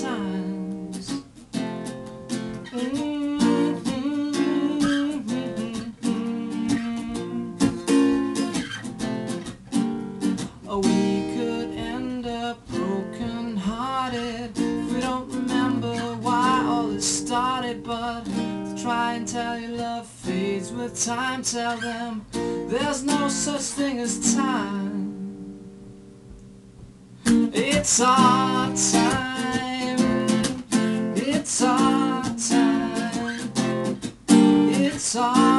times. Mm-hmm. Oh, we could end up broken hearted if we don't remember why all this started. But to try and tell you love fades with time, tell them there's no such thing as time. It's our time. It's our time. It's our